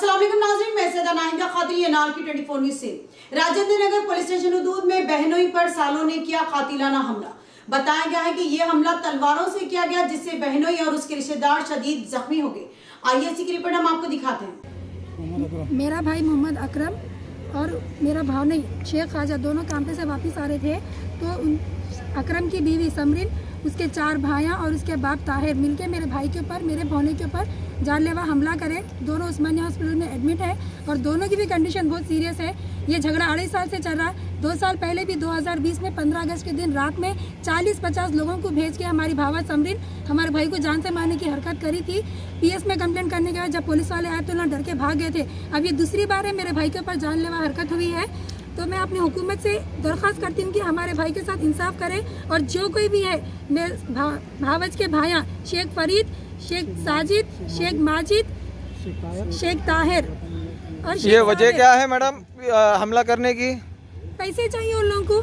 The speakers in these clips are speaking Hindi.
असलम नाजरीन, मैं सैदा नाइंदा खातिन अनार की 24 न्यूज़ से। राजेंद्र पुलिस स्टेशन में बहनोई पर सालों ने किया कातिलाना हमला। बताया गया है कि ये हमला तलवारों से किया गया, जिससे बहनोई और उसके रिश्तेदार शदीद जख्मी हो गए। आइए की रिपोर्ट हम आपको दिखाते हैं। मेरा भाई मोहम्मद अकरम और मेरा भाव नहीं, शेख खाजा दोनों काम पे से वापस आ रहे थे। तो अकरम की बीवी समरिन उसके चार भाइयाँ और उसके बाप ताहिर। मिलके मेरे भाई के ऊपर, मेरे भौने के ऊपर जानलेवा हमला करे। दोनों उस्मानिया हॉस्पिटल में एडमिट है और दोनों की भी कंडीशन बहुत सीरियस है। ये झगड़ा अढ़ाई साल से चल रहा है। दो साल पहले भी 2020 में 15 अगस्त के दिन रात में 40-50 लोगों को भेज के हमारी भावा समरिन, हमारे भाई को जान से मारने की हरकत करी थी। पीएस में कंप्लेन करने के बाद जब पुलिस वाले आए तो ना डर के भाग गए थे। अब ये दूसरी बार है मेरे भाई के ऊपर जानलेवा हरकत हुई है। तो मैं अपनी हुकूमत से दरख्वास्त करती हूँ कि हमारे भाई के साथ इंसाफ करें और जो कोई भी है मेरे भा, भावज के भाइयाँ शेख फरीद शेख साजिद शेख माजिद शेख ताहिर और शेख ये वजह क्या है मैडम हमला करने की? पैसे चाहिए उन लोगों को।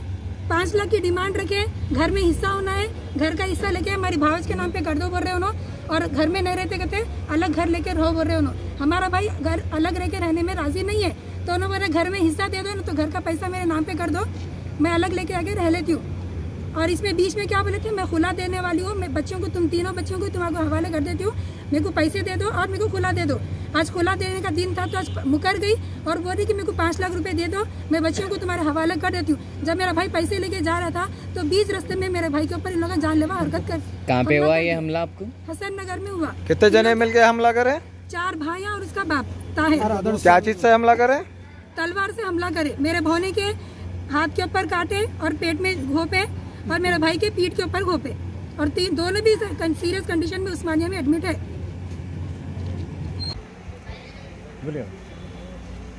पाँच लाख की डिमांड रखे घर में हिस्सा होना है घर का हिस्सा लेके हमारी भावज के नाम पे कर दो बोल रहे उन्होंने और घर में नहीं रहते कहते अलग घर लेके रहो बोल रहे उन्होंने हमारा भाई घर अलग रह के रहने में राज़ी नहीं है। तो उन्होंने बोले घर में हिस्सा दे दो ना तो घर का पैसा मेरे नाम पे कर दो। मैं अलग लेके आगे रह लेती हूँ। और इसमें बीच में क्या बोले थे? मैं खुला देने वाली हूँ। मैं बच्चों को तुम तीनों बच्चों को तुम्हारे हवाले कर देती हूँ। मेरे को पैसे दे दो और मेरे को खुला दे दो। आज खुला देने का दिन था तो आज मुकर गई और बोली कि मेरे को पाँच लाख रुपए दे दो। मैं बच्चों को तुम्हारे हवाले कर देती हूँ। जब मेरा भाई पैसे लेके जा रहा था तो बीच रास्ते में मेरे भाई के ऊपर इन लोगों ने जानलेवा हरकत कर कहाँ पे हुआ ये हमला आपको? हसन नगर में हुआ। कितने जने मिलके हमला करे? चार भाई और उसका बाप ताहिर क्या चीज़ से हमला करे? तलवार से हमला करे। मेरे भोने के हाथ के ऊपर काटे और पेट में घोपे और मेरे भाई के पीठ के ऊपर घोपे। और तीन दोनों भी सीरियस कंडीशन में उस्मानिया में एडमिट है।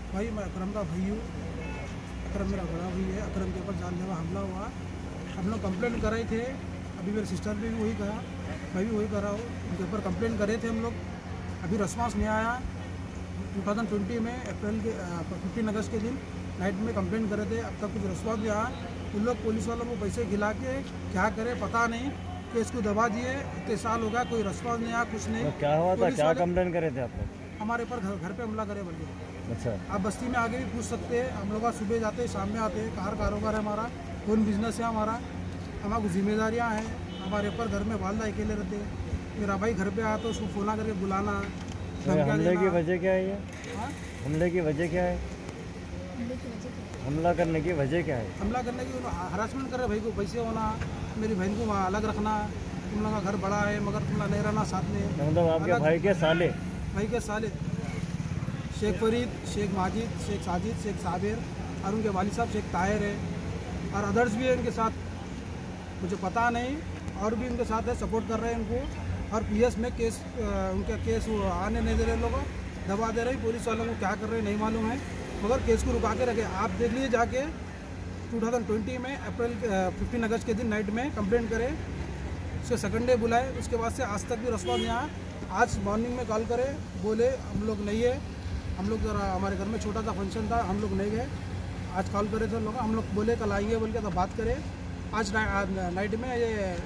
भाई मैं अकरम का भाई हूँ। अक्रम मेरा बड़ा भाई है। अक्रम के ऊपर जानलेवा हमला हुआ। हम लोग कंप्लेन कर रहे थे। अभी मेरे सिस्टर ने भी वही कहा। मैं भी वही कर रहा हूँ। उनके ऊपर कंप्लेन करे थे हम लोग। अभी रिस्पॉन्स नहीं आया। 2020 में अप्रैल के फिफ्टीन अगस्त के दिन नाइट में कंप्लेन करे थे अब तक कुछ रिस्पॉन्स नहीं आया। उन लोग पुलिस वालों को पैसे खिला के क्या करे पता नहीं। केस को दबा दिए इतने साल हो गया कोई रिस्पॉन्स नहीं आया कुछ नहीं। तो क्या हुआ था? क्या कंप्लेन करे थे आप लोग? हमारे ऊपर घर घर पे हमला करे बल्कि। अच्छा। आप बस्ती में आगे भी पूछ सकते हैं। हम लोग आज सुबह जाते हैं शाम में आते हैं। कार कारोबार है हमारा कौन बिज़नेस है हमारा। हमारा कुछ जिम्मेदारियाँ हैं। हमारे ऊपर घर में वालदा अकेले रहते हैं। मेरा भाई घर पे आया तो उसको फोना करके बुलाना। हमले की वजह क्या है ये? हाँ? हमले की वजह क्या है? हमला करने की वजह क्या है? हमला करने की हरासमेंट कर रहे भाई को पैसे होना मेरी बहन को वहाँ अलग रखना तुम लोग का घर बड़ा है मगर तुम लोग नहीं रहना साथ में। तो मतलब आपके भाई के साले? भाई के साले। शेख फरीद शेख माजिद शेख साजिद शेख साबिर और उनके वालिद साहब शेख ताहिर है और अदर्स भी है इनके साथ। मुझे पता नहीं और भी उनके साथ है सपोर्ट कर रहे हैं इनको। और पीएस में केस उनका केस आने नहीं दे रहे लोगों दबा दे रहे पुलिस वालों को क्या कर रहे नहीं मालूम है। मगर केस को रुका के रखे। आप देख लीजिए जाके 2020 में अप्रैल फिफ्टीन अगस्त के दिन नाइट में कंप्लेंट करें उसके सेकंड डे बुलाए उसके बाद से आज तक भी रिस्पॉन्स नहीं आया। आज मॉर्निंग में कॉल करे बोले हम लोग नहीं है। हम लोग जरा हमारे घर में छोटा सा फ़ंक्शन था हम लोग नहीं गए। आज कॉल करे थे लोग हम लोग बोले कल आएँगे बोल के तो बात करें। आज ना, नाइट में ये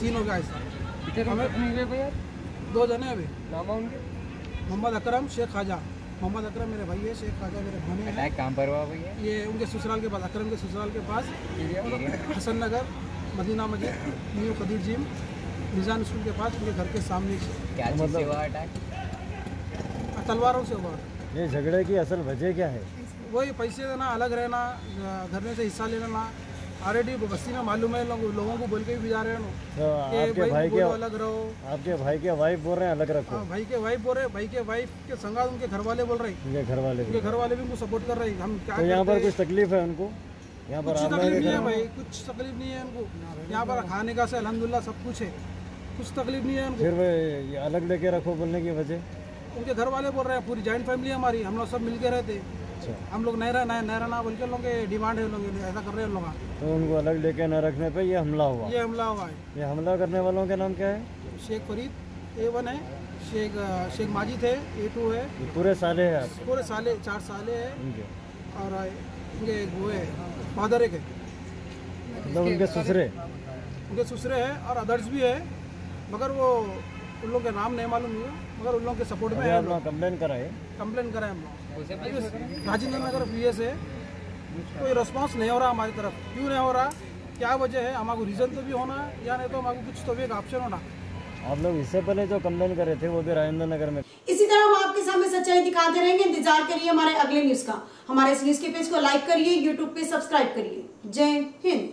सीन हो गया ऐसा। दो जने अभी। मोहम्मद अकरम शेख खाजा। मोहम्मद अकरम मेरे भाई है शेख ख्वाजा मेरे भाने हैं। अटैक पर हुआ भैया। ये उनके ससुराल के पास अकरम के ससुराल के पास हसन नगर मदीना मस्जिद न्यू कदीर जिम निजान स्कूल के पास उनके घर के सामने क्या अटैक तलवारों से हुआ। ये झगड़े की असल वजह क्या है? वही पैसे देना अलग रहना घर में से हिस्सा ले लेना ऑलरेडी बस्ती में मालूम है लोग, लोगों को बोल के भी जा रहे हैं तो कि आपके भाई भाई के अलग रहो। आपके भाई के वाइफ बोल रहे हैं अलग रखो। हाँ, भाई के वाइफ बोल रहे हैं भाई के वाइफ के संगा उनके घर वाले बोल रहे उनके घर वाले उनके घर वाले भी उनको सपोर्ट कर रहे हैं। हम क्या तो यहाँ पर कुछ तकलीफ़ है उनको? यहाँ पर कुछ तकलीफ़ नहीं है भाई कुछ तकलीफ़ नहीं है उनको। यहाँ पर खाने का से अलहमदिल्ला सब कुछ है। कुछ तकलीफ़ नहीं है उनको। फिर अलग लेके रखो बोलने की वजह। उनके घर वाले बोल रहे हैं पूरी जॉइंट फैमिली हमारी हम लोग सब मिलके रहते हैं। अच्छा। हम लोग नहीं रहना नहीं रहना बोल के लोगों डिमांड है लोग ऐसा कर रहे हैं लोग। तो उनको अलग लेके न रखने पे ये हमला हुआ। ये हमला हुआ है। ये हमला करने वालों के नाम क्या है? शेख फरीद ए वन है। शेख शेख माजिद है ए टू है। पूरे साले हैं पूरे साले चार साले है। और इनके वो है फादर एक है। मतलब उनके ससुरे? उनके ससुरे हैं और अदर्स भी है। मगर वो उन लोगों के नाम नहीं मालूम हुआ मगर उन लोगों के सपोर्ट में लोग कंप्लेन कराए। कंप्लेन करें हम लोग। राजेंद्र नगर पी से कोई रिस्पांस नहीं हो रहा हमारी तरफ़। क्यों नहीं हो रहा? क्या वजह है? हमारे रीज़न तो भी होना या नहीं तो हमारे कुछ तो भी एक ऑप्शन होना आप लोग इससे पहले जो कंप्लेन करे थे वो भी राजेंद्र नगर में। इसी तरह हम आपके सामने सच्चाई दिखाते रहेंगे। इंतज़ार करिए हमारे अगले न्यूज़ का। हमारे इस न्यूज़ के पेज को लाइक करिए यूट्यूब पे सब्सक्राइब करिए। जय हिंद।